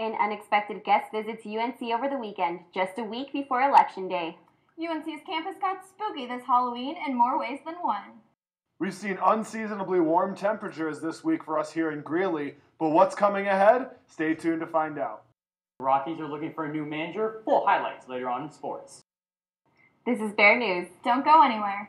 An unexpected guest visits UNC over the weekend, just a week before Election Day. UNC's campus got spooky this Halloween in more ways than one. We've seen unseasonably warm temperatures this week for us here in Greeley, but what's coming ahead? Stay tuned to find out. Rockies are looking for a new manager. Full highlights later on in sports. This is Bear News. Don't go anywhere.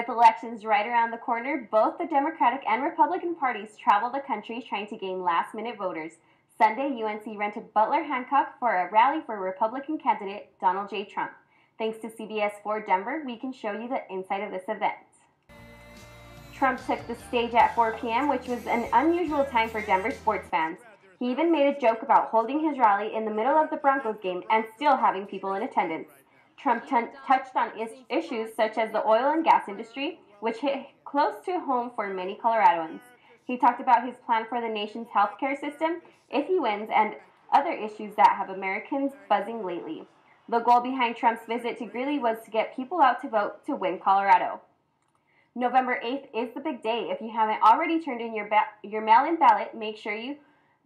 With elections right around the corner, both the Democratic and Republican parties travel the country trying to gain last minute voters. Sunday, UNC rented Butler Hancock for a rally for Republican candidate Donald J. Trump. Thanks to CBS 4 Denver, we can show you the inside of this event. Trump took the stage at 4 p.m., which was an unusual time for Denver sports fans. He even made a joke about holding his rally in the middle of the Broncos game and still having people in attendance. Trump touched on is- issues such as the oil and gas industry, which hit close to home for many Coloradoans. He talked about his plan for the nation's healthcare system if he wins and other issues that have Americans buzzing lately. The goal behind Trump's visit to Greeley was to get people out to vote to win Colorado. November 8th is the big day. If you haven't already turned in your ba- your mail-in ballot, make sure you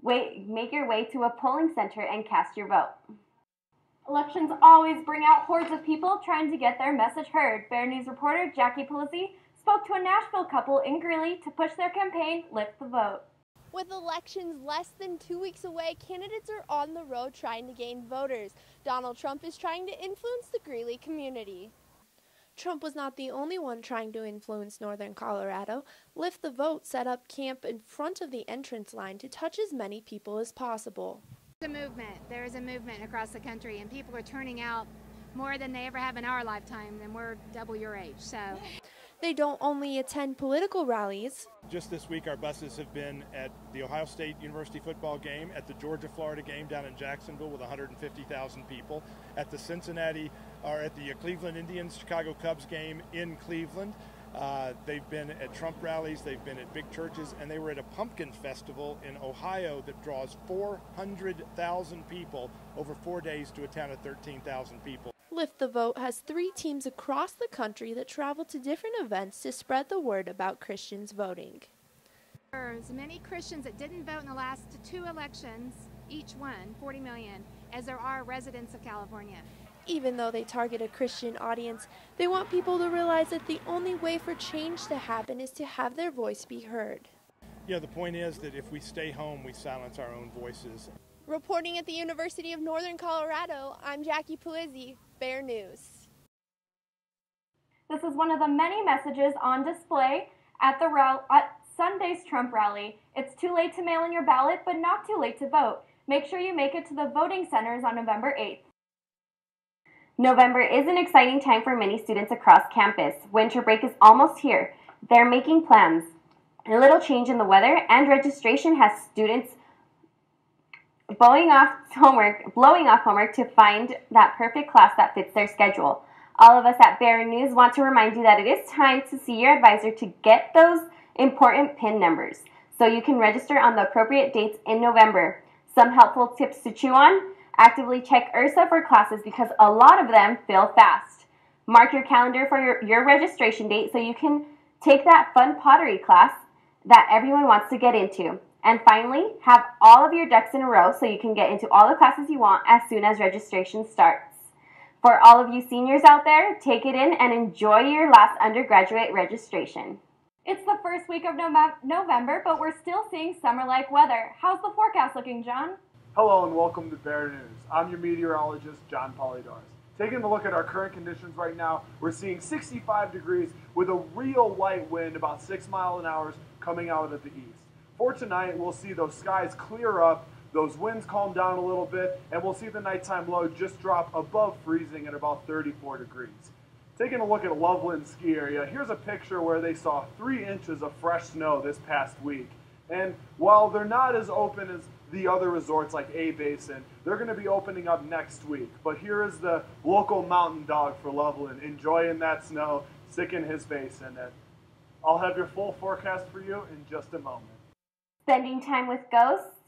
wait, make your way to a polling center and cast your vote. Elections always bring out hordes of people trying to get their message heard. Bear News reporter Jackie Polizzi spoke to a Nashville couple in Greeley to push their campaign, Lift the Vote. With elections less than two weeks away, candidates are on the road trying to gain voters. Donald Trump is trying to influence the Greeley community. Trump was not the only one trying to influence northern Colorado. Lift the Vote set up camp in front of the entrance line to touch as many people as possible. A movement. There is a movement across the country, and people are turning out more than they ever have in our lifetime, and we're double your age. So They don't only attend political rallies, Just this week, our buses have been at the Ohio State University football game, at the Georgia Florida game down in Jacksonville with 150,000 people, at the Cincinnati or at the Cleveland Indians Chicago Cubs game in Cleveland. Uh, they've been at Trump rallies, they've been at big churches, and they were at a pumpkin festival in Ohio that draws 400,000 people over four days to a town of 13,000 people. Lift the Vote has three teams across the country that travel to different events to spread the word about Christians voting. there's many Christians that didn't vote in the last two elections, each one, 40 million, as there are residents of California. Even though they target a Christian audience, they want people to realize that the only way for change to happen is to have their voice be heard. Yeah, the point is that if we stay home, we silence our own voices. Reporting at the University of Northern Colorado, I'm Jackie Polizzi, Bear News. This is one of the many messages on display at the rall- at Sunday's Trump rally. It's too late to mail in your ballot, but not too late to vote. Make sure you make it to the voting centers on November 8th. November is an exciting time for many students across campus. Winter break is almost here. They're making plans. A little change in the weather and registration has students blowing off homework, blowing off homework to find that perfect class that fits their schedule. All of us at Bear News want to remind you that it is time to see your advisor to get those important PIN numbers so you can register on the appropriate dates in November. Some helpful tips to chew on actively check URSA for classes because a lot of them fill fast. Mark your calendar for your, your registration date so you can take that fun pottery class that everyone wants to get into. And finally, have all of your ducks in a row so you can get into all the classes you want as soon as registration starts. For all of you seniors out there, take it in and enjoy your last undergraduate registration. It's the first week of November, but we're still seeing summer like weather. How's the forecast looking, John? Hello and welcome to Bear News. I'm your meteorologist, John Polydors. Taking a look at our current conditions right now, we're seeing 65 degrees with a real light wind, about 6 miles an hour, coming out of the east. For tonight, we'll see those skies clear up, those winds calm down a little bit, and we'll see the nighttime low just drop above freezing at about 34 degrees. Taking a look at Loveland ski area, here's a picture where they saw three inches of fresh snow this past week. And while they're not as open as the other resorts like A Basin. They're going to be opening up next week. But here is the local mountain dog for Loveland enjoying that snow, sticking his face in it. I'll have your full forecast for you in just a moment. Spending time with ghosts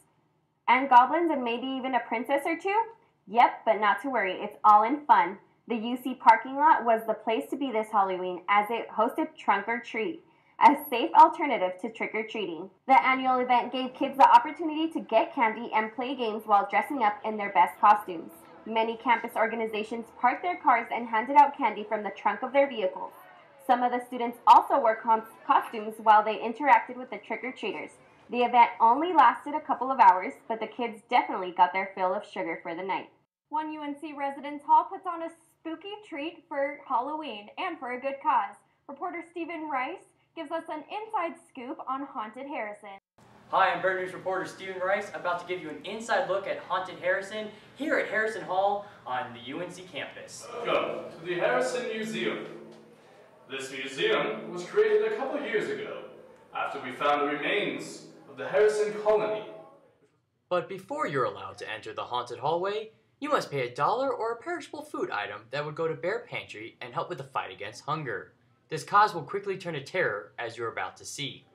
and goblins and maybe even a princess or two? Yep, but not to worry, it's all in fun. The UC parking lot was the place to be this Halloween as it hosted Trunk or Treat a safe alternative to trick or treating. The annual event gave kids the opportunity to get candy and play games while dressing up in their best costumes. Many campus organizations parked their cars and handed out candy from the trunk of their vehicles. Some of the students also wore costumes while they interacted with the trick or treaters. The event only lasted a couple of hours, but the kids definitely got their fill of sugar for the night. One UNC residence hall puts on a spooky treat for Halloween and for a good cause. Reporter Stephen Rice gives us an inside scoop on Haunted Harrison. Hi, I'm Bear News reporter Stephen Rice, about to give you an inside look at Haunted Harrison here at Harrison Hall on the UNC campus. Welcome to the Harrison Museum. This museum was created a couple years ago after we found the remains of the Harrison colony. But before you're allowed to enter the haunted hallway, you must pay a dollar or a perishable food item that would go to Bear Pantry and help with the fight against hunger. This cause will quickly turn to terror, as you're about to see.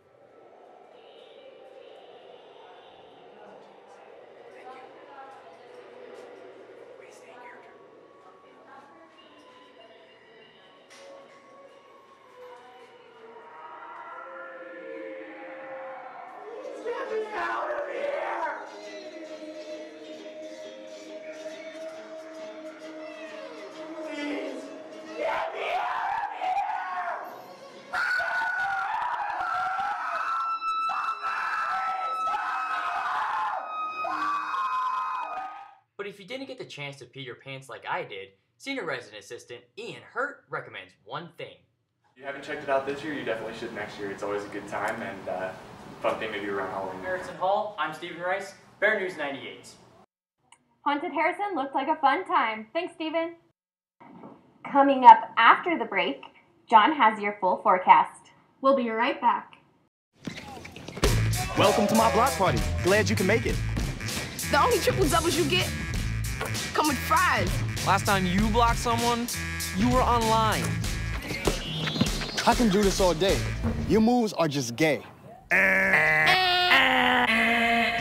But chance to pee your pants like I did, senior resident assistant Ian Hurt recommends one thing. If you haven't checked it out this year, you definitely should next year. It's always a good time and uh, fun thing to do around Halloween. Harrison Hall, I'm Stephen Rice, Bear News 98. Haunted Harrison looked like a fun time. Thanks, Stephen. Coming up after the break, John has your full forecast. We'll be right back. Welcome to my block party. Glad you can make it. The only triple doubles you get Come with fries. Last time you blocked someone, you were online. I can do this all day. Your moves are just gay.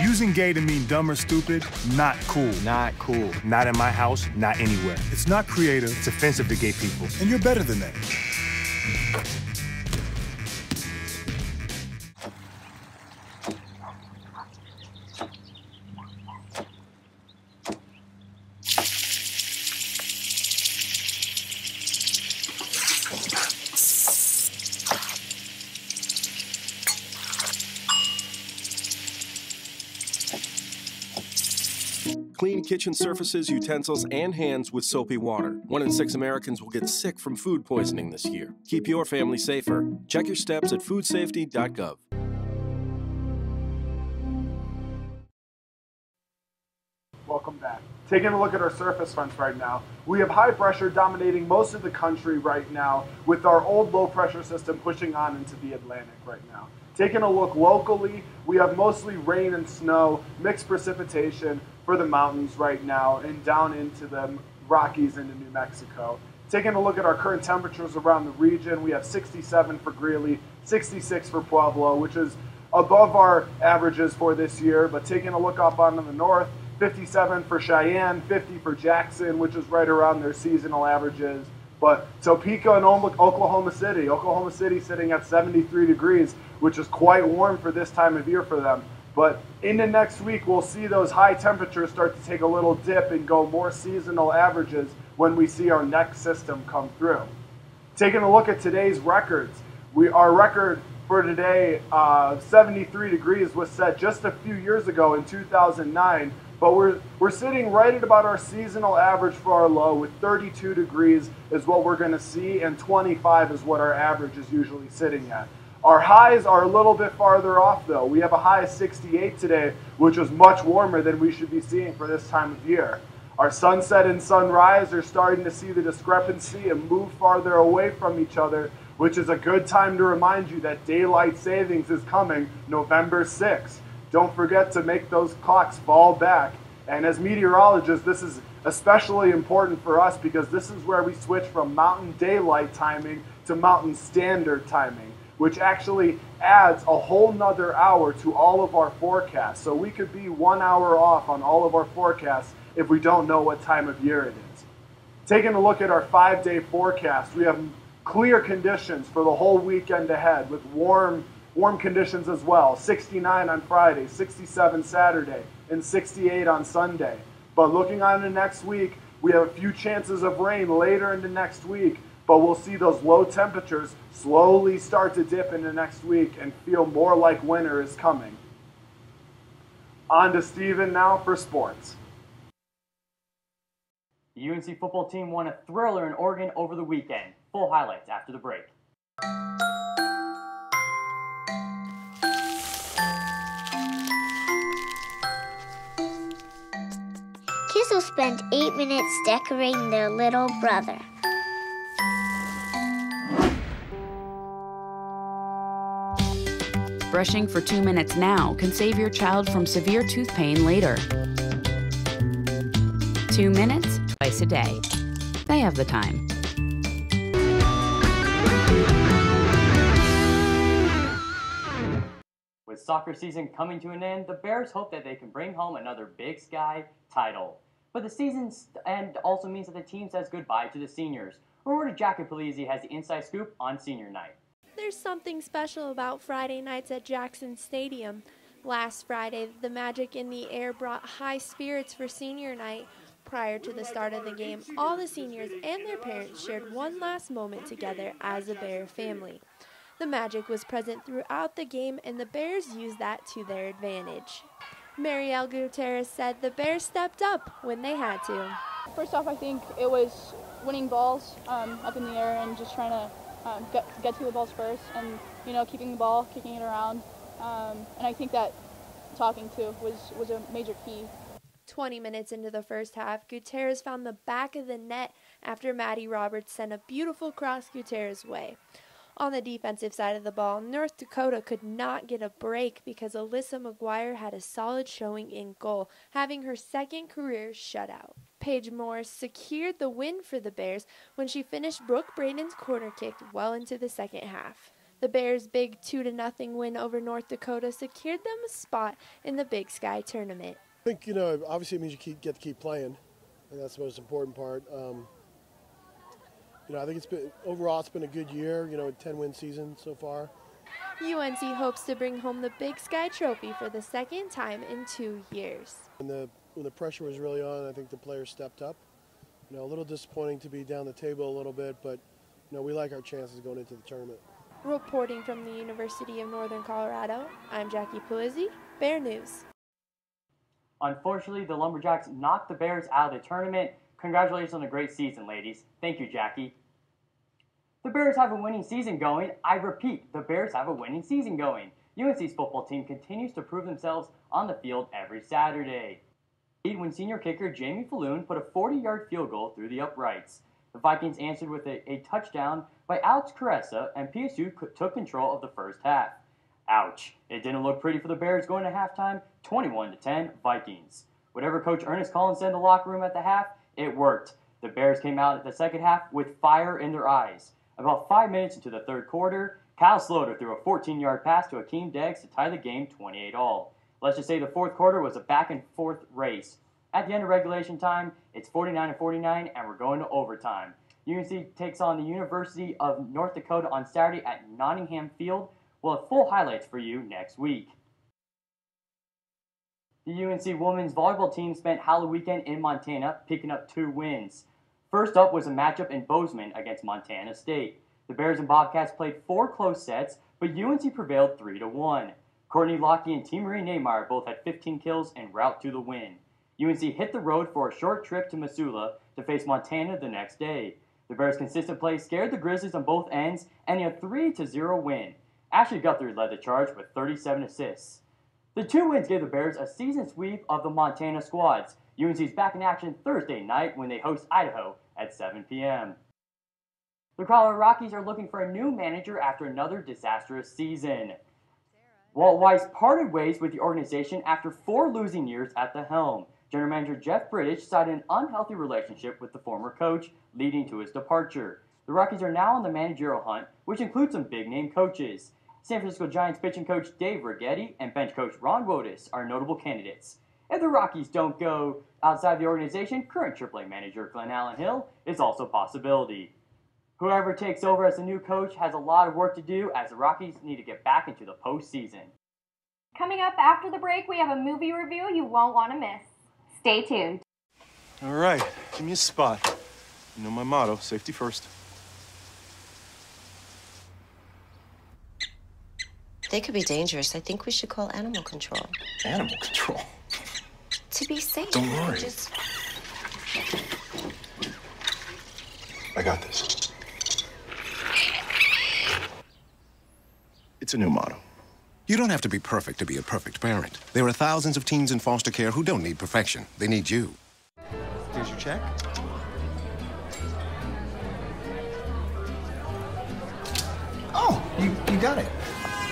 Using gay to mean dumb or stupid, not cool. Not cool. Not in my house, not anywhere. It's not creative, it's offensive to gay people. And you're better than that. Kitchen surfaces, utensils, and hands with soapy water. One in six Americans will get sick from food poisoning this year. Keep your family safer. Check your steps at foodsafety.gov. Welcome back. Taking a look at our surface fronts right now, we have high pressure dominating most of the country right now, with our old low pressure system pushing on into the Atlantic right now. Taking a look locally, we have mostly rain and snow, mixed precipitation, for the mountains right now and down into the Rockies into New Mexico. Taking a look at our current temperatures around the region, we have 67 for Greeley, 66 for Pueblo, which is above our averages for this year. But taking a look up onto the north, 57 for Cheyenne, 50 for Jackson, which is right around their seasonal averages. But Topeka and Oklahoma City, Oklahoma City sitting at 73 degrees, which is quite warm for this time of year for them. But into next week, we'll see those high temperatures start to take a little dip and go more seasonal averages when we see our next system come through. Taking a look at today's records, we our record for today, uh, 73 degrees, was set just a few years ago in 2009 but we're, we're sitting right at about our seasonal average for our low with 32 degrees is what we're going to see and 25 is what our average is usually sitting at. Our highs are a little bit farther off though. We have a high of 68 today, which was much warmer than we should be seeing for this time of year. Our sunset and sunrise are starting to see the discrepancy and move farther away from each other, which is a good time to remind you that daylight savings is coming November 6th. Don't forget to make those clocks fall back. And as meteorologists, this is especially important for us because this is where we switch from mountain daylight timing to mountain standard timing, which actually adds a whole nother hour to all of our forecasts. So we could be one hour off on all of our forecasts if we don't know what time of year it is. Taking a look at our five day forecast, we have clear conditions for the whole weekend ahead with warm Warm conditions as well 69 on Friday, 67 Saturday, and 68 on Sunday. But looking on to next week, we have a few chances of rain later into next week, but we'll see those low temperatures slowly start to dip into next week and feel more like winter is coming. On to Steven now for sports. The UNC football team won a thriller in Oregon over the weekend. Full highlights after the break. Kids spent eight minutes decorating their little brother. Brushing for two minutes now can save your child from severe tooth pain later. Two minutes, twice a day. They have the time. With soccer season coming to an end, the Bears hope that they can bring home another Big Sky title. But the season's end also means that the team says goodbye to the seniors. Reporter Jackie Polizzi has the inside scoop on senior night. There's something special about Friday nights at Jackson Stadium. Last Friday, the Magic in the Air brought high spirits for senior night. Prior to the start of the game, all the seniors and their parents shared one last moment together as a Bear family. The Magic was present throughout the game, and the Bears used that to their advantage. Marielle Gutierrez said the Bears stepped up when they had to. First off, I think it was winning balls um, up in the air and just trying to um, get, get to the balls first and, you know, keeping the ball, kicking it around. Um, and I think that talking to was, was a major key. 20 minutes into the first half, Gutierrez found the back of the net after Maddie Roberts sent a beautiful cross Gutierrez way. On the defensive side of the ball, North Dakota could not get a break because Alyssa McGuire had a solid showing in goal, having her second career shutout. Paige Morris secured the win for the Bears when she finished Brooke Braden's corner kick well into the second half. The Bears' big 2 0 win over North Dakota secured them a spot in the Big Sky tournament. I think, you know, obviously it means you keep, get to keep playing, and that's the most important part. Um, you know, I think it's been overall it's been a good year. You know, a 10 win season so far. UNC hopes to bring home the Big Sky Trophy for the second time in two years. When the when the pressure was really on, I think the players stepped up. You know, a little disappointing to be down the table a little bit, but you know we like our chances going into the tournament. Reporting from the University of Northern Colorado, I'm Jackie Polizzi, Bear News. Unfortunately, the Lumberjacks knocked the Bears out of the tournament. Congratulations on a great season, ladies. Thank you, Jackie. The Bears have a winning season going. I repeat, the Bears have a winning season going. UNC's football team continues to prove themselves on the field every Saturday. When senior kicker Jamie Falloon put a 40-yard field goal through the uprights. The Vikings answered with a, a touchdown by Alex Kuresa, and PSU took control of the first half. Ouch! It didn't look pretty for the Bears going to halftime, 21 to 10 Vikings. Whatever Coach Ernest Collins said in the locker room at the half, it worked. The Bears came out at the second half with fire in their eyes. About five minutes into the third quarter, Kyle Sloter threw a 14-yard pass to Akeem Deggs to tie the game 28 all. Let's just say the fourth quarter was a back and forth race. At the end of regulation time, it's 49 49, and we're going to overtime. UNC takes on the University of North Dakota on Saturday at Nottingham Field. We'll have full highlights for you next week. The UNC women's volleyball team spent Halloween weekend in Montana, picking up two wins. First up was a matchup in Bozeman against Montana State. The Bears and Bobcats played four close sets, but UNC prevailed 3 to 1. Courtney Lockie and T. Marie Neymar both had 15 kills and route to the win. UNC hit the road for a short trip to Missoula to face Montana the next day. The Bears' consistent play scared the Grizzlies on both ends, ending a 3 0 win. Ashley Guthrie led the charge with 37 assists. The two wins gave the Bears a season sweep of the Montana squads. UNC is back in action Thursday night when they host Idaho at 7 p.m. The Colorado Rockies are looking for a new manager after another disastrous season. Walt Weiss parted ways with the organization after four losing years at the helm. General Manager Jeff Bridich cited an unhealthy relationship with the former coach, leading to his departure. The Rockies are now on the managerial hunt, which includes some big name coaches. San Francisco Giants pitching coach Dave Righetti and bench coach Ron Wotus are notable candidates. If the Rockies don't go outside the organization, current AAA manager Glenn Allen Hill is also a possibility. Whoever takes over as the new coach has a lot of work to do as the Rockies need to get back into the postseason. Coming up after the break, we have a movie review you won't want to miss. Stay tuned. All right, give me a spot. You know my motto safety first. They could be dangerous. I think we should call animal control. Animal control? To be safe. Don't worry. Just... I got this. It's a new motto. You don't have to be perfect to be a perfect parent. There are thousands of teens in foster care who don't need perfection. They need you. Here's your check. Oh, you, you got it.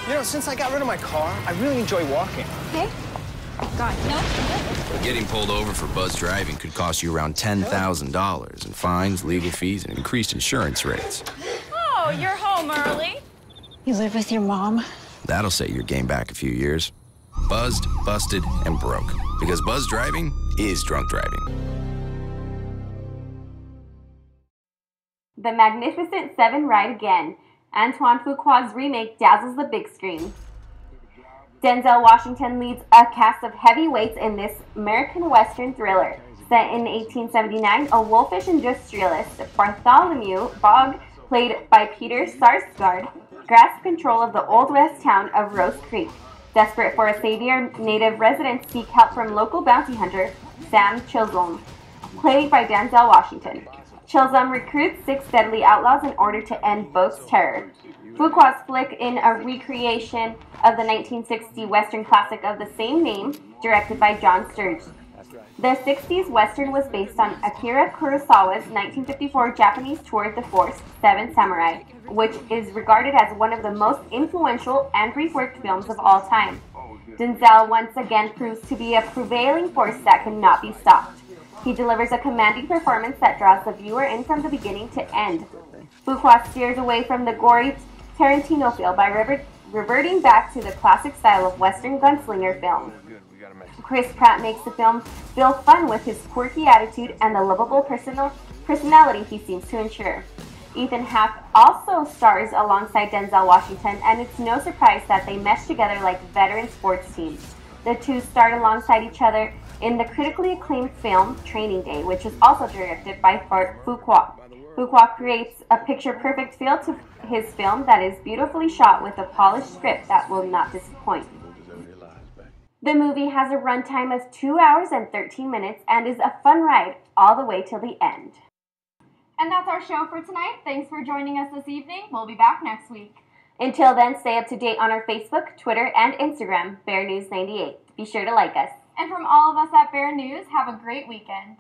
You know, since I got rid of my car, I really enjoy walking. Okay. God, no. Getting pulled over for buzz driving could cost you around $10,000 in fines, legal fees, and increased insurance rates. Oh, you're home early. You live with your mom? That'll set your game back a few years. Buzzed, busted, and broke. Because buzz driving is drunk driving. The Magnificent Seven ride again. Antoine Fuqua's remake dazzles the big screen. Denzel Washington leads a cast of heavyweights in this American Western thriller. Set in 1879, a wolfish industrialist, Bartholomew Bogue, played by Peter Sarsgaard, grasps control of the Old West town of Rose Creek. Desperate for a savior, native residents seek help from local bounty hunter Sam Chisolm, played by Denzel Washington. Chisolm recruits six deadly outlaws in order to end both terror. Fuqua's flick in a recreation of the 1960 Western classic of the same name, directed by John Sturges. The 60s Western was based on Akira Kurosawa's 1954 Japanese tour de force, Seven Samurai, which is regarded as one of the most influential and reworked films of all time. Denzel once again proves to be a prevailing force that cannot be stopped. He delivers a commanding performance that draws the viewer in from the beginning to end. Fuqua steers away from the gory Tarantino feel by rever- reverting back to the classic style of Western gunslinger film. Chris Pratt makes the film feel fun with his quirky attitude and the lovable personal personality he seems to ensure. Ethan Hawke also stars alongside Denzel Washington, and it's no surprise that they mesh together like veteran sports teams. The two starred alongside each other in the critically acclaimed film Training Day, which was also directed by Fuqua. Fuqua creates a picture perfect feel to his film that is beautifully shot with a polished script that will not disappoint. The movie has a runtime of 2 hours and 13 minutes and is a fun ride all the way till the end. And that's our show for tonight. Thanks for joining us this evening. We'll be back next week. Until then, stay up to date on our Facebook, Twitter, and Instagram, Bear News 98. Be sure to like us. And from all of us at Bear News, have a great weekend.